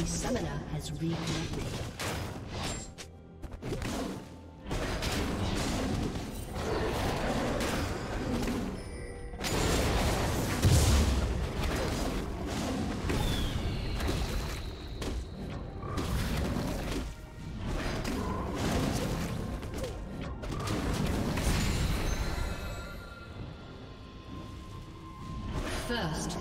A summoner has reconnected. First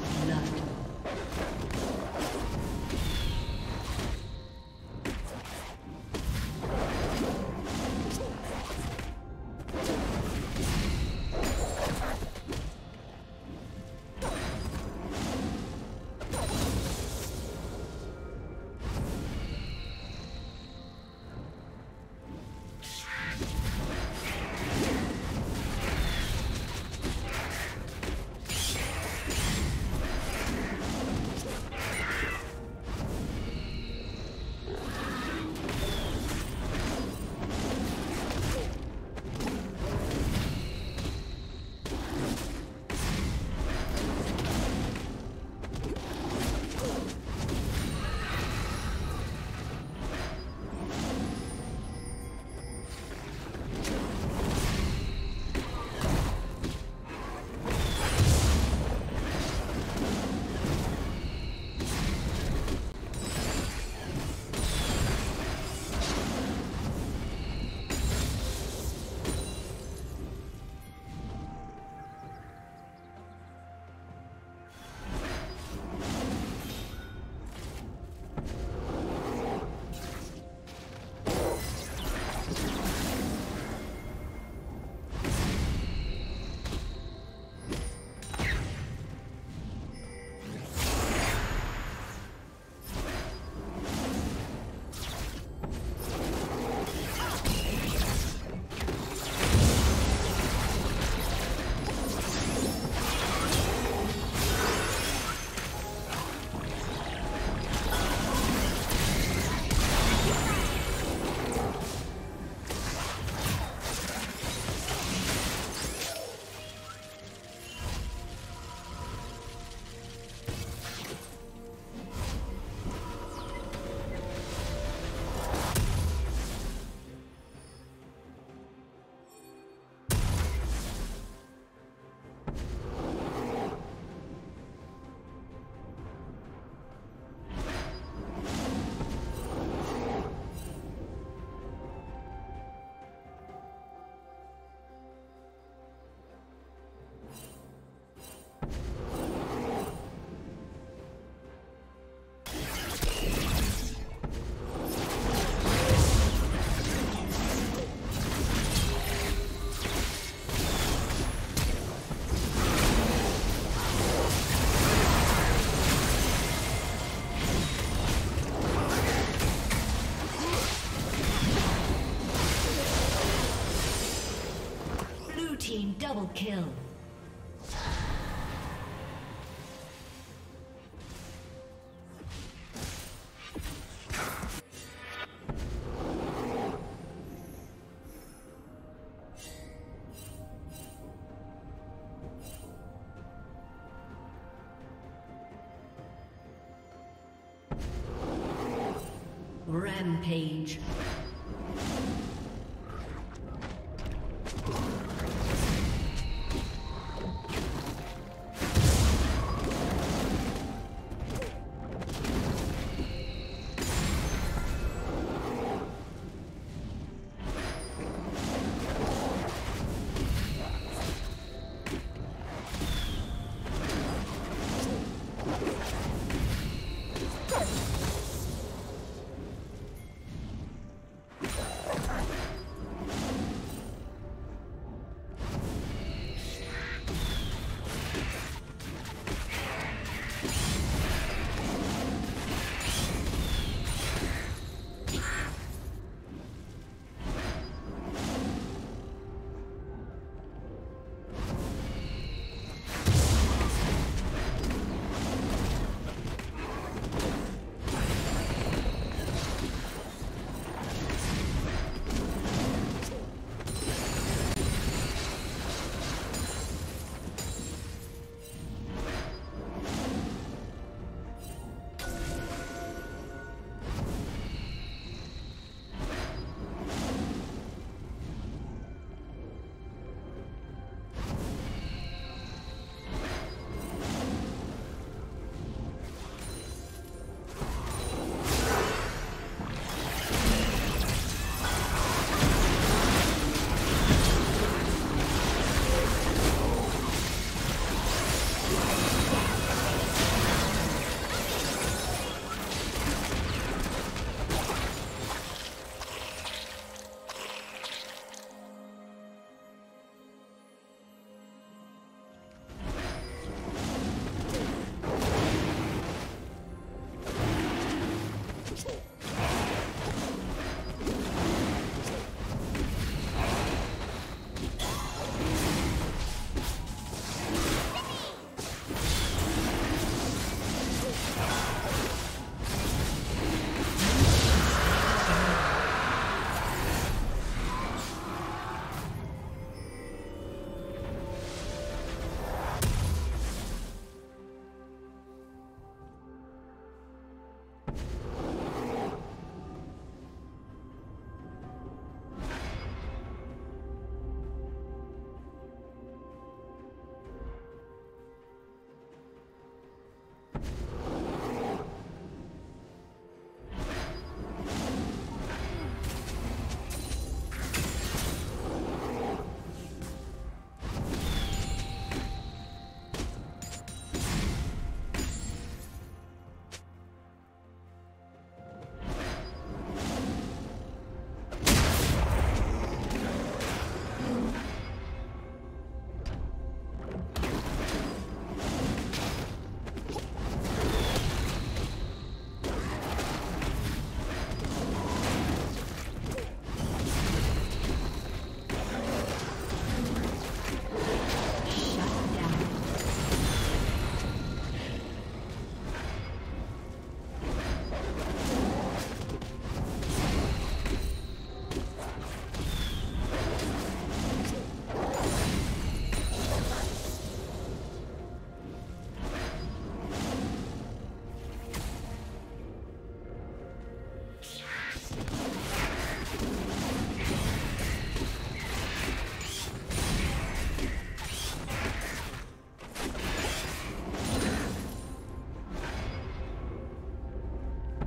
kill. Rampage.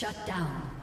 Shut down.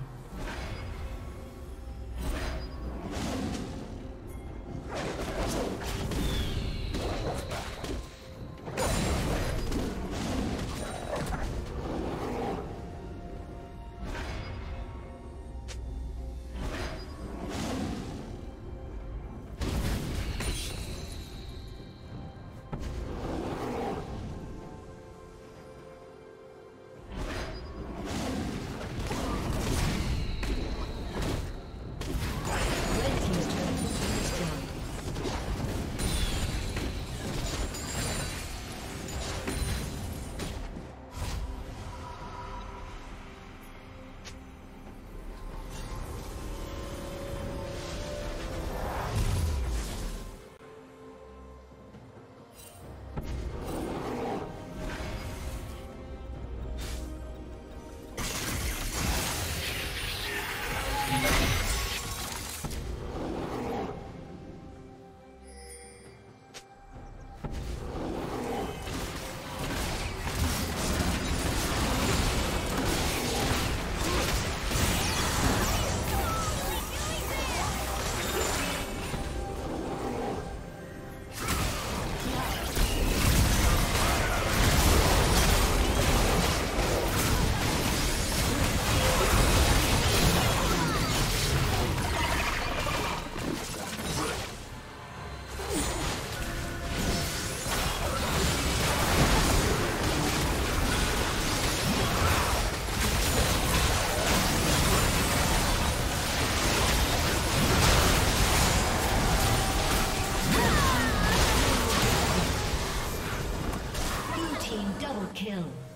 Não.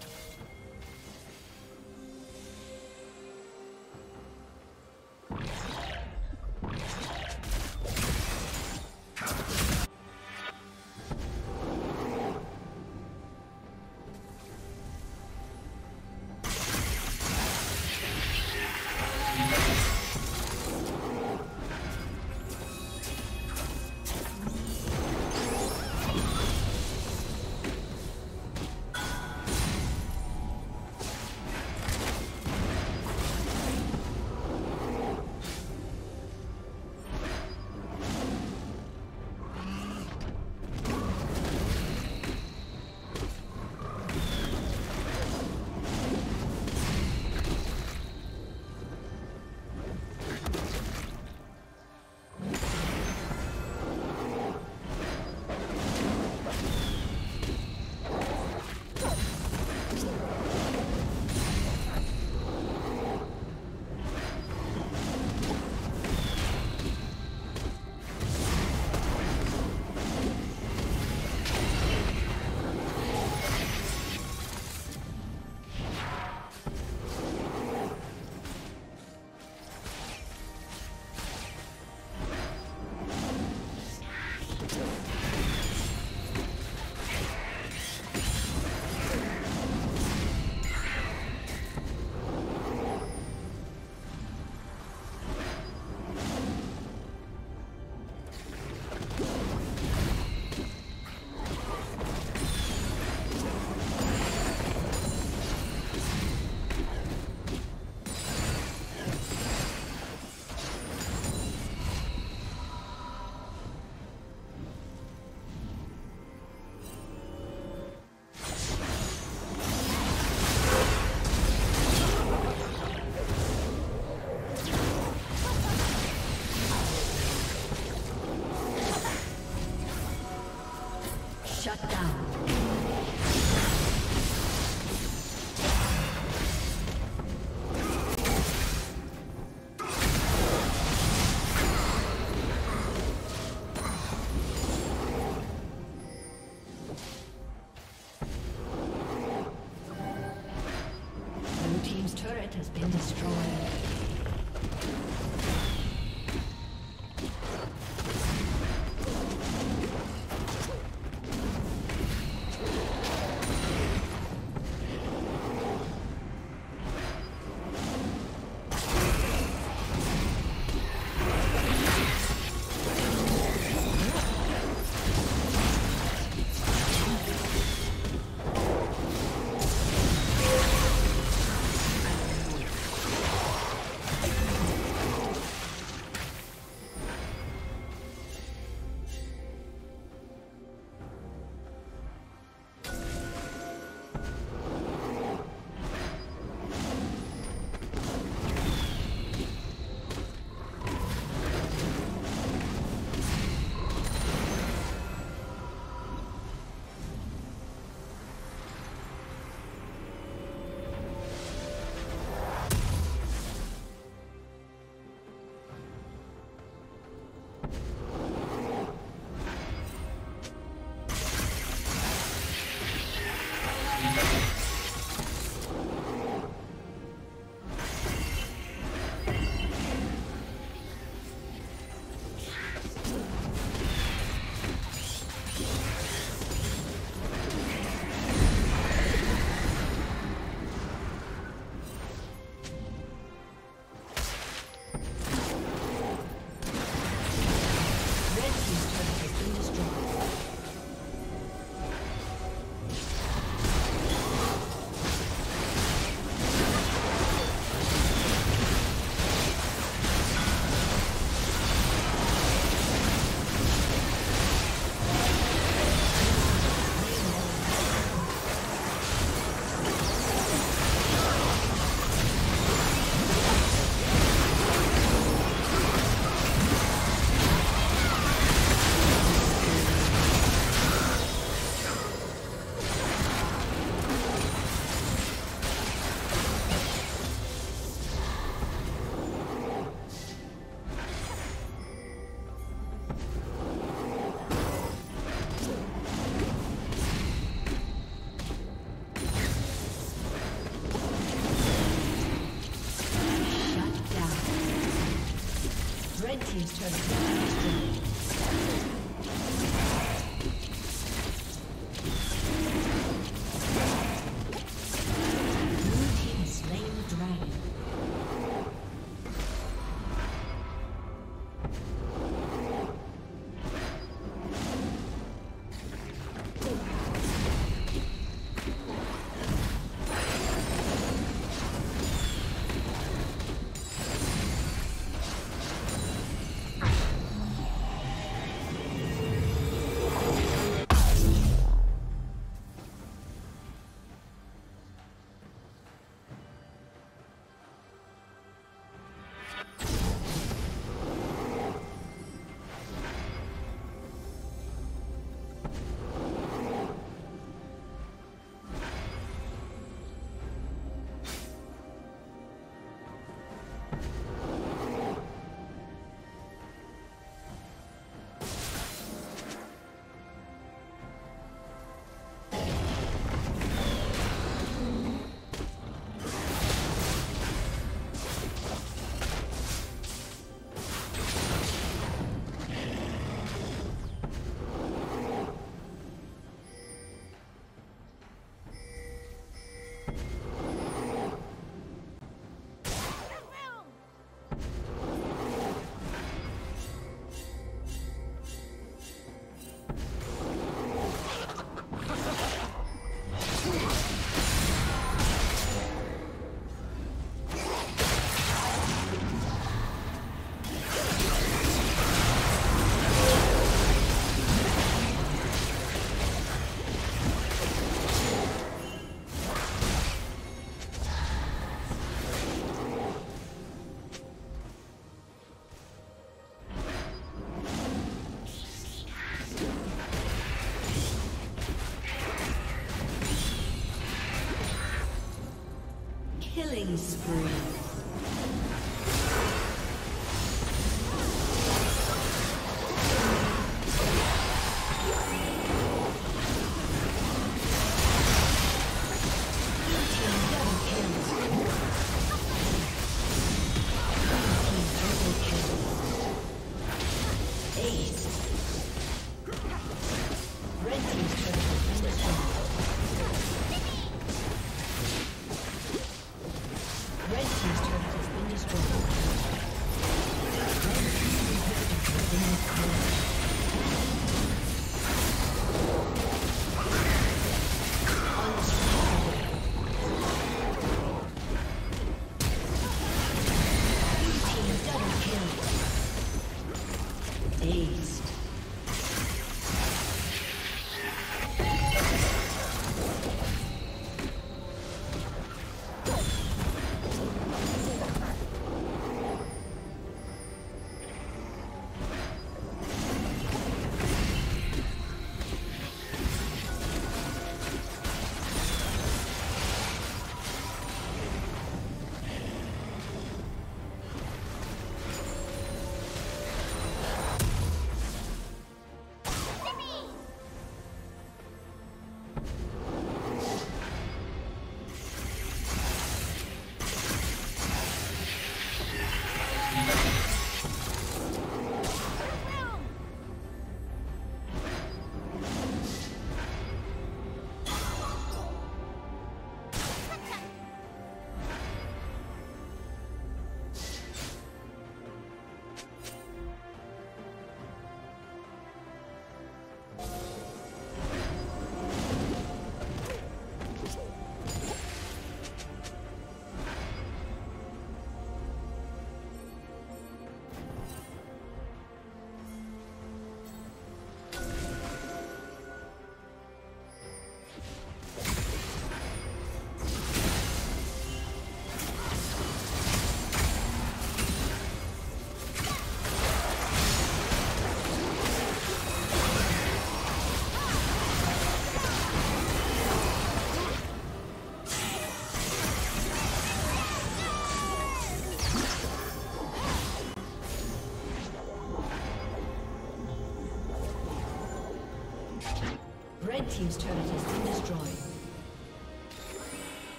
Team's turret